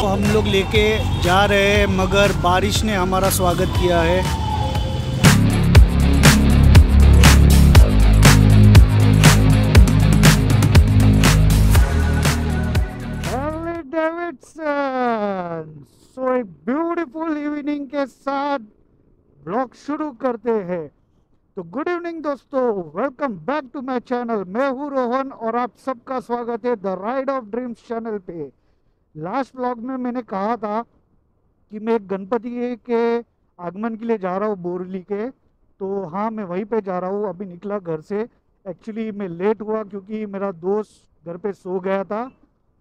को हम लोग लेके जा रहे हैं, मगर बारिश ने हमारा स्वागत किया है। ब्यूटीफुल इवनिंग के साथ ब्लॉग शुरू करते हैं। तो गुड इवनिंग दोस्तों welcome back to my channel मैं हूँ रोहन और आप सबका स्वागत है the ride of dreams channel पे। लास्ट ब्लॉग में मैंने कहा था कि मैं गणपति के आगमन के लिए जा रहा हूँ बोरली के। तो हाँ मैं वहीं पे जा रहा हूँ। अभी निकला घर से। एक्चुअली मैं लेट हुआ क्योंकि मेरा दोस्त घर पे सो गया था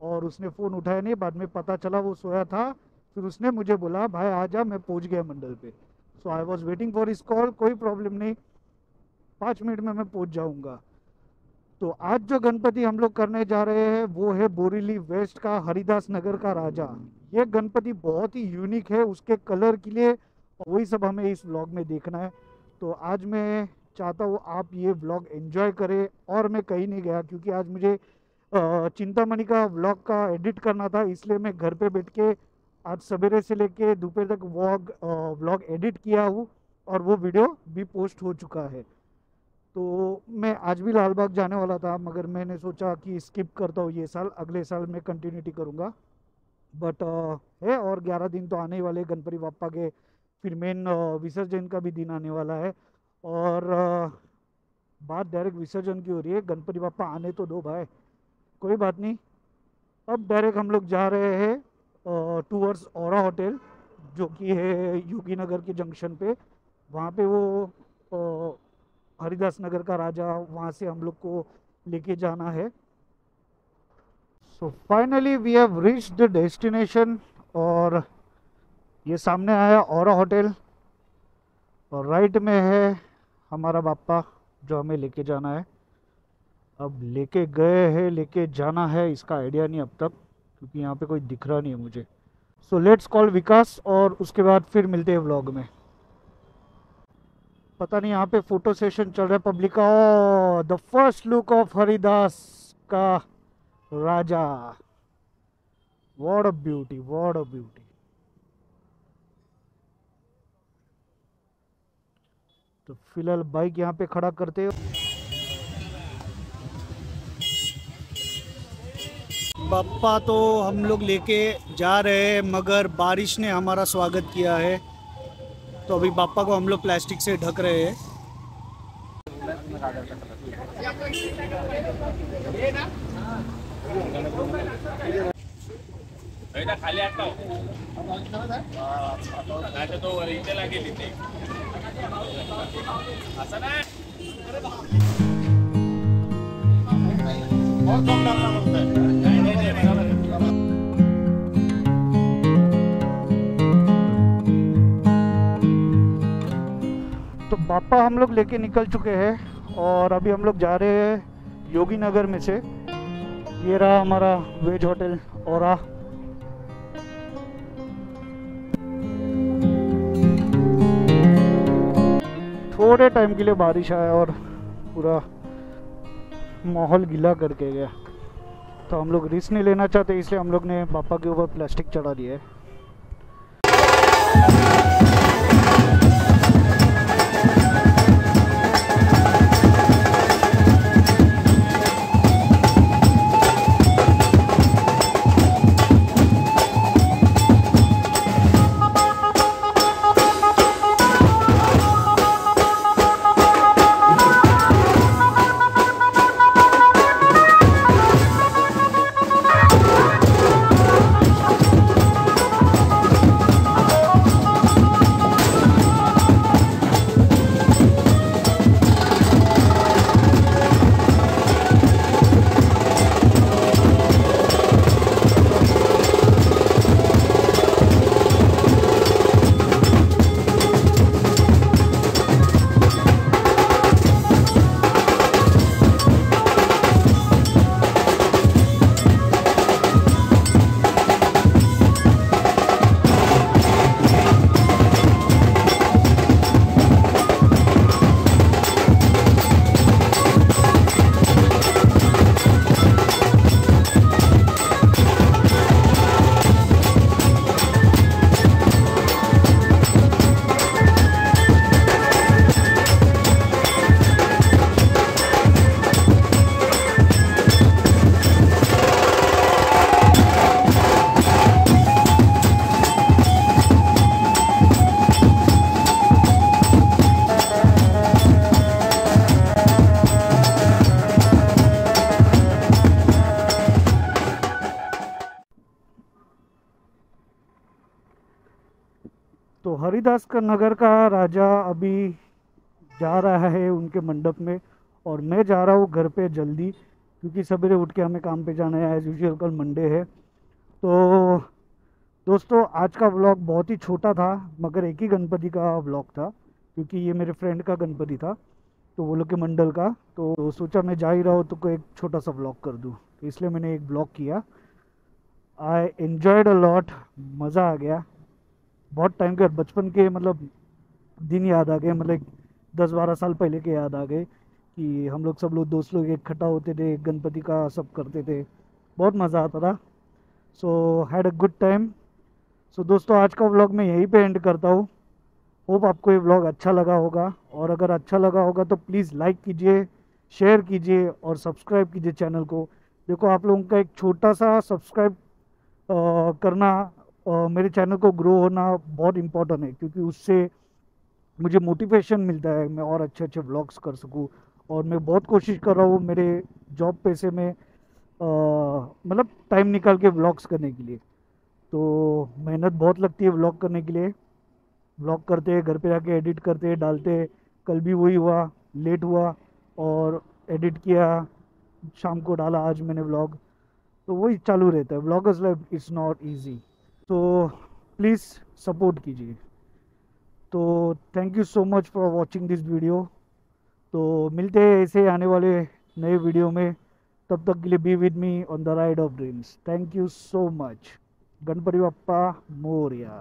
और उसने फ़ोन उठाया नहीं। बाद में पता चला, वो सोया था। फिर उसने मुझे बोला, भाई, आ जा, मैं पहुँच गया मंडल पे। So I was waiting for इस कॉल कोई प्रॉब्लम नहीं। पाँच मिनट में मैं पहुँच जाऊँगा। तो आज जो गणपति हम लोग करने जा रहे हैं, वो है बोरीली वेस्ट का, हरिदास नगर का राजा। ये गणपति बहुत ही यूनिक है, उसके कलर के लिए वही सब हमें इस व्लॉग में देखना है। तो आज मैं चाहता हूँ आप ये व्लॉग एंजॉय करें, और मैं कहीं नहीं गया, क्योंकि आज मुझे चिंतामणि का व्लॉग का एडिट करना था, इसलिए मैं घर पे बैठ के आज सवेरे से लेके दोपहर तक व्लॉग व्लॉग एडिट किया हूँ, और वो वीडियो भी पोस्ट हो चुका है। तो मैं आज भी लाल बाग जाने वाला था, मगर मैंने सोचा कि स्किप करता हूँ ये साल, अगले साल मैं कंटिन्यूटी करूँगा। बट है और 11 दिन तो आने ही वाले गणपति बापा के, फिर मेन विसर्जन का भी दिन आने वाला है। और बात डायरेक्ट विसर्जन की हो रही है, गणपति बापा आने तो दो भाई। कोई बात नहीं। अब डायरेक्ट हम लोग जा रहे हैं टूवर्ड्स औरा होटल जो कि है योगी नगर के जंक्शन पे। वहाँ पे वो हरिदास नगर का राजा, वहाँ से हम लोग को लेके जाना है। So finally we have reach the destination और ये सामने आया और होटल और राइट में है हमारा बापा जो हमें लेके जाना है। अब लेके गए हैं, लेके जाना है, इसका आइडिया नहीं अब तक, क्योंकि यहाँ पे कोई दिख रहा नहीं है मुझे। सो लेट्स कॉल विकास और उसके बाद फिर मिलते हैं व्लॉग में। पता नहीं, यहाँ पे फ़ोटो सेशन चल रहा है पब्लिक का। The first look of Haridas का राजा। What of beauty what of beauty तो फ़िलहाल बाइक यहाँ पे खड़ा करते हो। बापा तो हम लोग लेके जा रहे हैं, मगर बारिश ने हमारा स्वागत किया है। तो अभी बापा को हम लोग प्लास्टिक से ढक रहे हैं। खाली तर तो नाही, नाही, पापा हम लोग लेके निकल चुके हैं और अभी हम लोग जा रहे हैं योगी नगर में से। ये रहा हमारा वेज होटल और थोड़े टाइम के लिए बारिश आया और पूरा माहौल गीला करके गया। तो हम लोग रिस्क नहीं लेना चाहते, इसलिए हम लोग ने पापा के ऊपर प्लास्टिक चढ़ा दिया है। हरिदास का नगर का राजा अभी जा रहा है उनके मंडप में और मैं जा रहा हूँ घर पे जल्दी, क्योंकि सवेरे उठ के हमें काम पे जाना है एज यूजल कल मंडे है। तो दोस्तों, आज का व्लॉग बहुत ही छोटा था, मगर एक ही गणपति का व्लॉग था, क्योंकि ये मेरे फ्रेंड का गणपति था तो वो लोग के मंडल का। तो सोचा मैं जा ही रहा हूँ तो कोई एक छोटा सा व्लॉग कर दूँ। तो इसलिए मैंने एक ब्लॉग किया। आई एन्जॉयड अ लॉट मज़ा आ गया। बहुत टाइम के बचपन के मतलब दिन याद आ गए मतलब दस बारह साल पहले के याद आ गए कि हम लोग सब लोग, दोस्त लोग इकट्ठा होते थे गणपति का सब करते थे। बहुत मज़ा आता था। So had a good time so दोस्तों, आज का व्लॉग मैं यहीं पे एंड करता हूँ। होप आपको ये व्लॉग अच्छा लगा होगा। और अगर अच्छा लगा होगा तो प्लीज़ लाइक कीजिए शेयर कीजिए और सब्सक्राइब कीजिए चैनल को। देखो, आप लोगों का एक छोटा सा सब्सक्राइब करना मेरे चैनल को ग्रो होना बहुत इम्पोर्टेंट है, क्योंकि उससे मुझे मोटिवेशन मिलता है, मैं और अच्छे अच्छे व्लॉग्स कर सकूँ। और मैं बहुत कोशिश कर रहा हूँ मेरे जॉब पैसे में मतलब टाइम निकाल के व्लॉग्स करने के लिए। तो मेहनत बहुत लगती है व्लॉग करने के लिए। व्लॉग करते, घर पे जाके एडिट करते, डालते। कल भी वही हुआ लेट हुआ और एडिट किया, शाम को डाला आज मैंने व्लॉग तो वही चालू रहता है। Vloggers life is not easy तो प्लीज़ सपोर्ट कीजिए। तो thank you so much for watching this video तो मिलते हैं ऐसे आने वाले नए वीडियो में। तब तक के लिए be with me on the ride of dreams thank you so much Ganpati Bappa Morya.